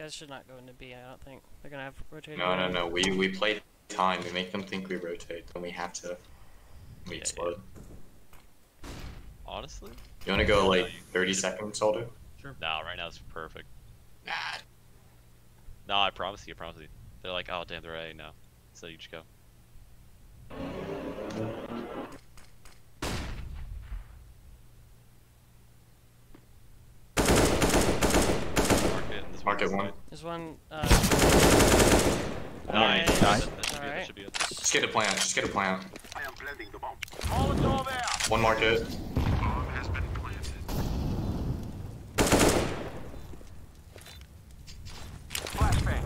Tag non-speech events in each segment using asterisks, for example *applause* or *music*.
guys should not go into B. I don't think they're gonna have rotated. No, no, no. We we play time. We make them think we rotate, then we have to. We Yeah, explode. Honestly? You wanna go like 30 seconds, Soldo? Sure. Nah, right now it's perfect. Nah. No, I promise you, I promise you. They're like, oh damn, they're A now. So you just go. Mark it, and this Mark it one's one. There's one. Uh, Nice. Nice. That, that should be it, that Alright. should be it. Just get a plant. Just get a plant. I am planting the bomb. Molotov out. One market. Bomb has been planted. Flashbang.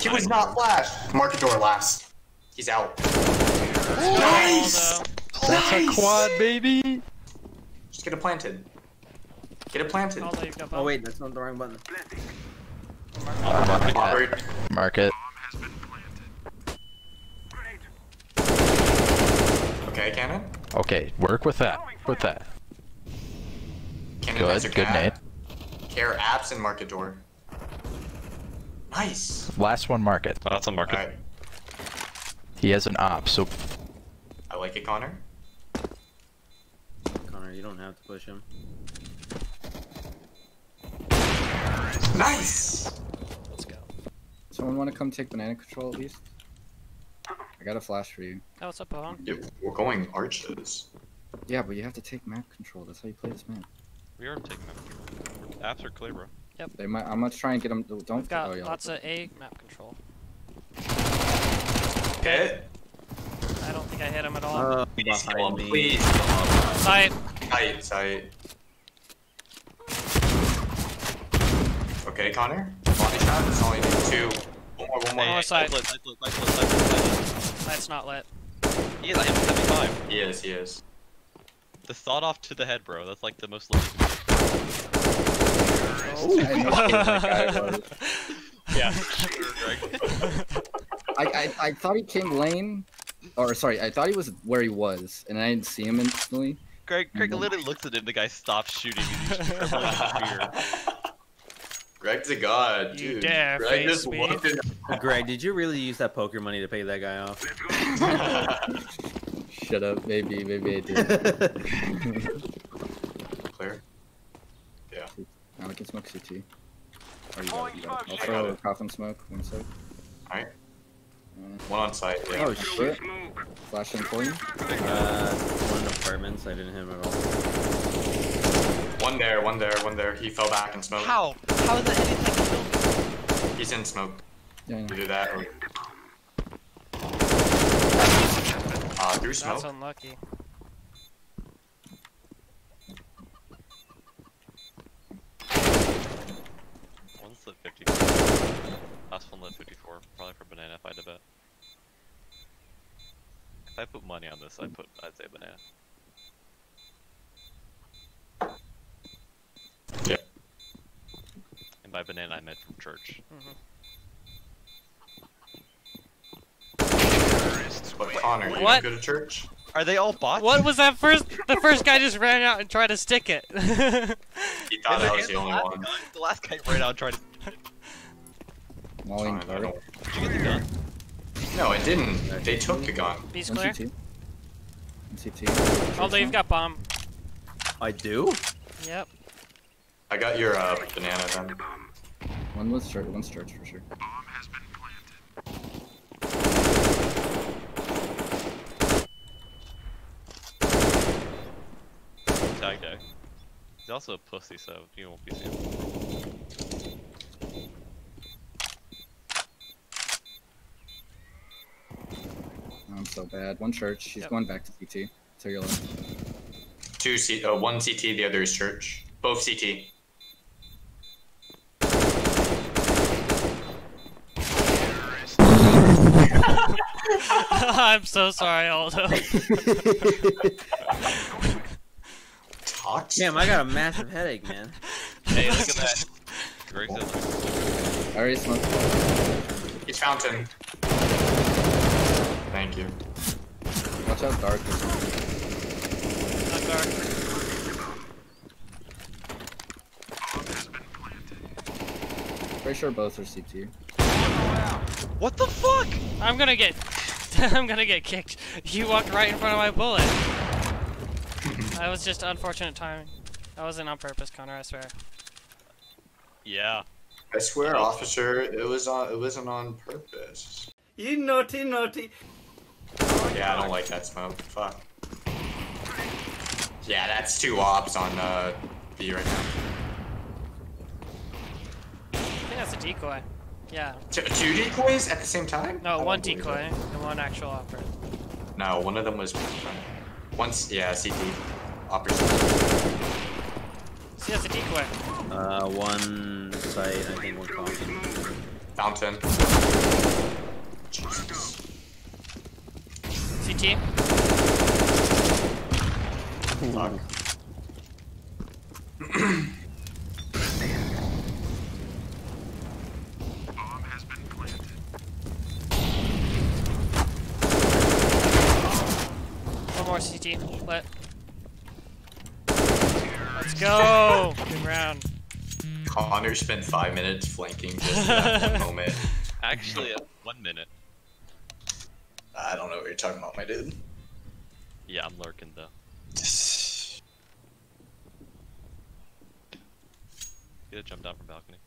He was not flashed. Market door last. He's out. nice. That's a quad, baby. Just get it planted. Get it planted. Although you've got Oh wait, that's not the wrong button. Planting. Mark it. Mark it. Bomb has been planted. Grenade. Okay, cannon. Okay, work with that. With that. Cannon Good, has good cat. Care apps and market door. Nice. Last one, mark it. Oh, that's a market. Alright. He has an op, so I like it, Connor. Connor, you don't have to push him. Nice. Let's go. Someone want to come take banana control at least? I got a flash for you. Oh, what's up, Bohong? Yeah, we're going arches. Yeah, but you have to take map control. That's how you play this map. We are taking them. Apps are clear, bro. They might. I'm gonna try and get them. Don't. We've got oh, yeah. lots of A map control. Hit. I don't think I hit him at all. Uh, Please, kill behind me. Please. Sight. Sight, sight. Okay, Connor. Body shot. That's all you need. Two. One more, one more. Hey, North side. Side split, side split, side split, side split, side split. That's not lit. He is, I am 75. He is, he is. The thought off to the head, bro. That's like the most legit. I know who that guy *laughs* was. Yeah, sure, Greg. *laughs* I, I I thought he came lane, or sorry, I thought he was where he was, and I didn't see him instantly. Greg, Greg mm-hmm. literally looks at him. The guy stops shooting. And he's just *laughs* trembling in fear. Greg's a god, You dude. dare Greg face just me. walked. *laughs* Greg, did you really use that poker money to pay that guy off? *laughs* Shut up, maybe, maybe I did. Clear. now we can smoke CT. Or you got, you got. smoke. I'll I got throw it. coffin smoke. One sec. Alright. One on site. Yeah. Oh shit! Smoke. Flash in for you. Uh, one in apartments. I didn't hit him at all. One there, one there, one there. He fell back in smoke. How? How is that anything? He's in smoke. Yeah, yeah. Either that or. Uh, through That's smoke. unlucky. One's lit 50. Last one lit 54. Probably for banana if I had to bet. If I put money on this, I'd put I'd say banana. Yeah. And by banana I meant from church. But Connor, you What? go to church? Are they all bots? What was that first? The first guy just ran out and tried to stick it. *laughs* He thought I was the only last one. Guy, the last guy ran out and tried to. Mauling Fine, I Did you get the gun? No, it didn't. They took the gun. B's One clear. CT. One CT. Although you've got bomb. I do. Yep. I got your uh, banana then. One was church. One's church for sure. Bomb has been planted. Tag guy. He's also a pussy, so you won't be seen. I'm so bad. One church. She's Yep. going back to CT. To your left. Two C, uh, one CT, the other is church. Both CT. *laughs* I'm so sorry, Aldo. Talks. Damn, I got a massive headache, man. Hey, look at that. Greg said, I already smoked. He's fountain. Thank you. Watch out, dark. Not dark. Bomb has been Pretty sure both are CT. What the fuck? I'm gonna get. *laughs* I'm gonna get kicked. You walked right in front of my bullet. *laughs* that was just unfortunate timing. That wasn't on purpose, Connor. I swear. Yeah. I swear, officer, it was on. It wasn't on purpose. You naughty, naughty. Yeah, I don't like that smoke. Fuck. Yeah, that's two ops on uh, B right now. I think that's a decoy. Yeah. Two, two decoys at the same time? No, I one decoy and one actual offer. No, one of them was. Once, yeah, CT. Operation. See, that's a decoy. Uh, one site, I think one coffin. Fountain. Jesus. CT. Fuck. Bomb has been planted. One more CT. Let. Let's go. Good round. Connor spent five minutes flanking just for that one *laughs* moment. Actually, uh, one minute. I don't know what you're talking about, my dude. Yeah, I'm lurking though. *sighs* Get a jump down from balcony.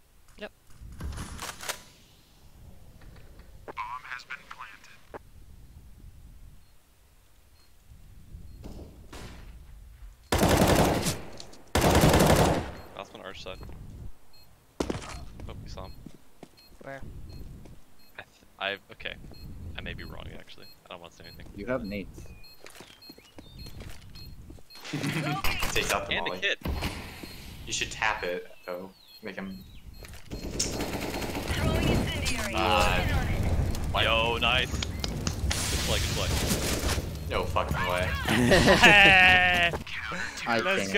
Bomb has been planted. Last one arch side. Hope we saw him. Where? I, th I okay. I may be wrong actually. I don't want to say anything. You have nades. *laughs* Takes out the And a molly. kid. You should tap it, though. Make him. Throwing Uh, Yo, nice. Good play, good play. no fucking way. *laughs* *laughs* Hey, I let's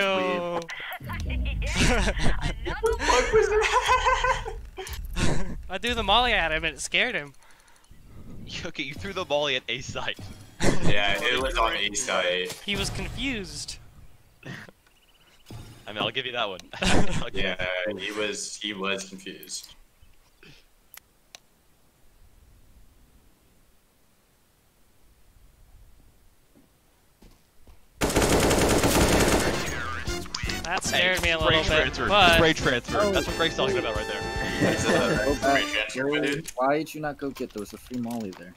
can't go. What was that? I threw the molly at him and it scared him. *laughs* Okay, you threw the molly at A site. yeah, it was on A side. He was confused. *laughs* I mean, I'll give you that one. *laughs* I'll give you Yeah, he was he was confused. That scared me a Spray little bit. transfer. But Spray transfer. Oh. That's what Greg's talking about right there. It's a Go back. great transfer, dude. Why did you not go get those? a free molly there?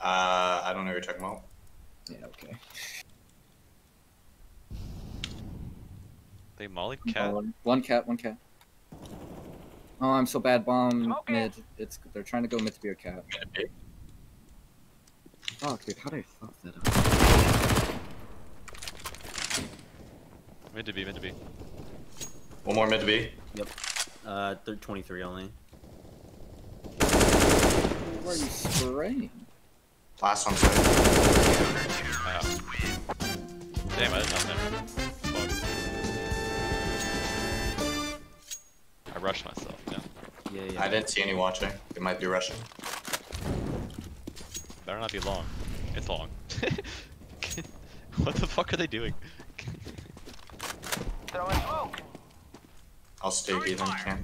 Uh, I don't know what you're talking about. Yeah, okay. They molly cat. Oh, one cat, one cat. Oh, I'm so bad. Bomb Smoke it. mid. It's they're trying to go mid to be a cat. Fuck, dude, how did I fuck that up? Mid to be, mid to be. One more mid to be. Yep. Uh, they're 23 only. Why are you spraying? Last one. side. Wow. Damn, I did nothing. Fuck. I rushed myself, yeah. Yeah, yeah. I didn't see any watching. It might be rushing. Better not be long. It's long. *laughs* what the fuck are they doing? Throwing smoke. I'll stay B then, can.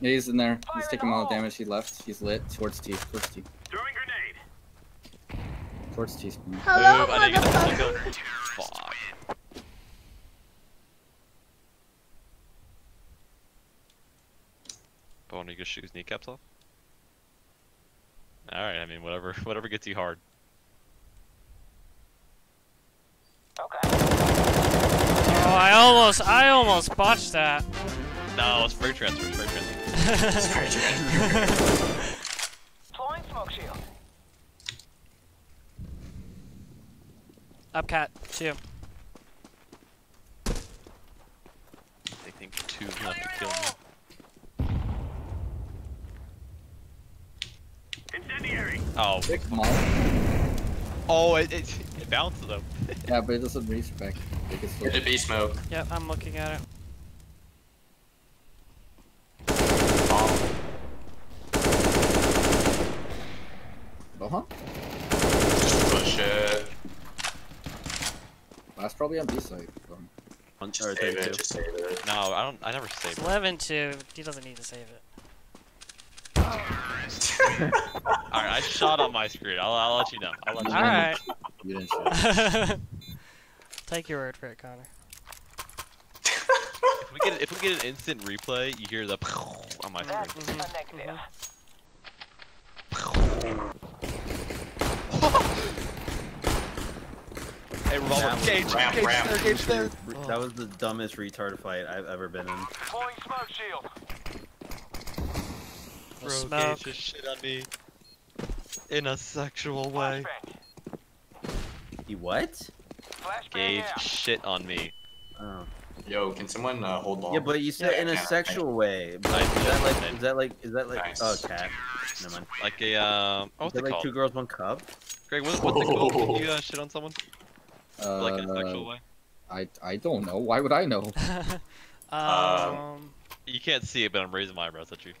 Yeah, he's in there. He's taking all the damage. He left. He's lit. Towards T. Towards T. Throwing grenade. Towards T. Hello, Move, I didn't get the motherfucker. fuck Fuck. But when you just shoot his kneecaps off? Alright, I mean, whatever *laughs* whatever gets you hard. Okay. oh, I almost, I almost botched that. No, it's spray transfer, spray transfer. *laughs* Sorry, Jared. Deploying smoke shield. Up cat two. They think two is enough to kill me. Incendiary. Oh, Big molly. oh, it, it, it bounced though. Yeah, but it doesn't respec. Like it's Mid to smoke. Yep, I'm looking at it. Bomb. Oh, huh? Just push it. Last probably on B side. Um, One, Just save it. Just save it. No, I don't. I never It's it. 11 2. He doesn't need to save it. *laughs* Alright, I shot on my screen. I'll, I'll let you know. I'll let you know. Alright. You didn't shoot. *laughs* Take your word for it, Connor. If we get if we get an instant replay, you hear the *laughs* on my That's screen. a negative. *laughs* Hey, revolver, That was- gauge, Ramp, gauge ramp. there, gauge there. That was the dumbest retard fight I've ever been in. Deploying smoke shield. Bro, smoke. gauge just shit on me in a sexual way. Flashbang. He what? Flashbang Gauge shit on me. Oh. Yo, can someone uh, hold on? Yeah, but you said Yeah, in a yeah, sexual way. But I is did, that like? Is that like? Is that like? Nice. Oh, cat. Never mind. Like a um, Is what's that it like called? two girls, one cup? Greg, what, what's it called when you uh, shit on someone? like in a sexual Uh, way? I I don't know. Why would I know? *laughs* *laughs* um, You can't see it, but I'm raising my eyebrows at you.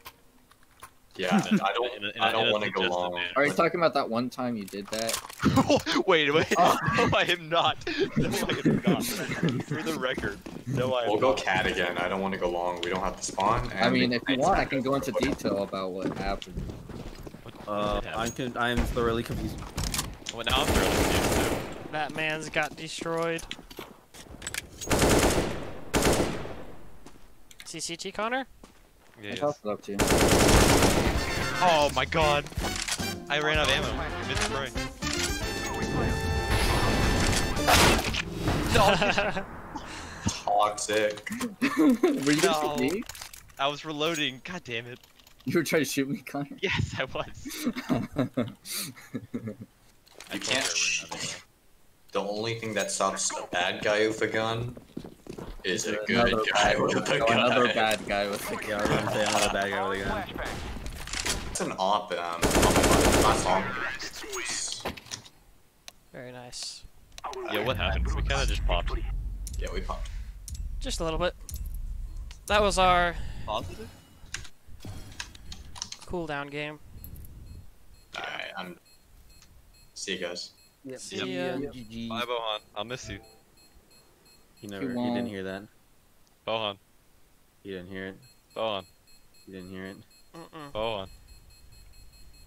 Yeah, I don't. *laughs* a- in a- I in don't want to go long. manner. Are you talking about that one time you did that? *laughs* wait, wait. *laughs* Oh. No, I am not. No, I am not. For the record, no, I We'll go not. cat again. I don't want to go long. We don't have to spawn. I mean, if you want, I can go into detail about what happened. Uh, I'm con- I'm thoroughly confused. Well, now I'm thrilled with you, that man's got destroyed. CCT, Connor? too. I Yes. up to you. Oh my god. I ran out of ammo. Mid spray. *laughs* Toxic. *laughs* Were you gonna No. shoot me? I was reloading. God damn it. You were trying to shoot me, Connor? *laughs* Yes, I was. I You can't I ran out of sh- ammo. The only thing that stops a bad guy with a gun is a good Another guy with a gun. another bad guy with a Yeah, I gun. was say another bad guy with a gun. Flashbang. It's an op. Um, last song. Very nice. Yeah, what happened? We kind of just popped. Yeah, we popped. Just a little bit. That was our Positive? cooldown game. Alright, I'm. See you guys. See ya. GG. Bye, Bohan. I'll miss you. He never. He won't. didn't hear that. Bohan. He didn't hear it. Bohan. He didn't hear it. Mm-mm. Bohan.